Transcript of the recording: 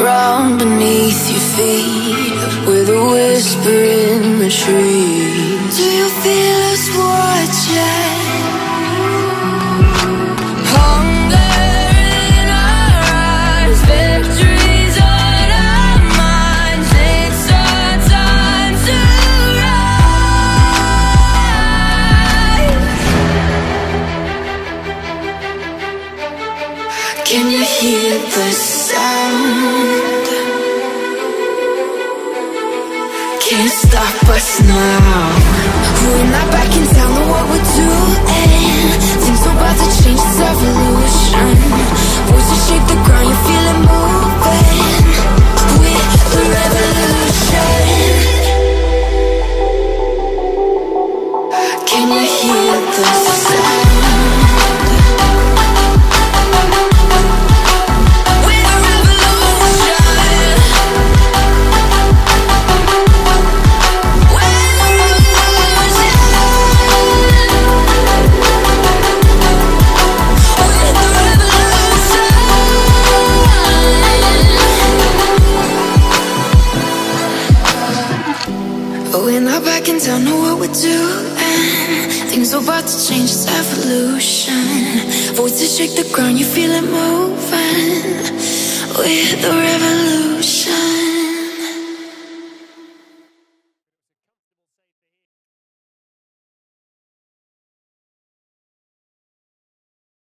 Ground beneath your feet With a whisper in the trees hear the sound? Can't stop us now. We're not what we're doing. Things about to change, it's evolution. Voices shake the ground, you moving. We're the revolution. Can you hear We're not back in town, know what we're doing. Things are about to change, it's evolution. Voices shake the ground, you feel it moving. We're the revolution